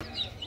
Thank you.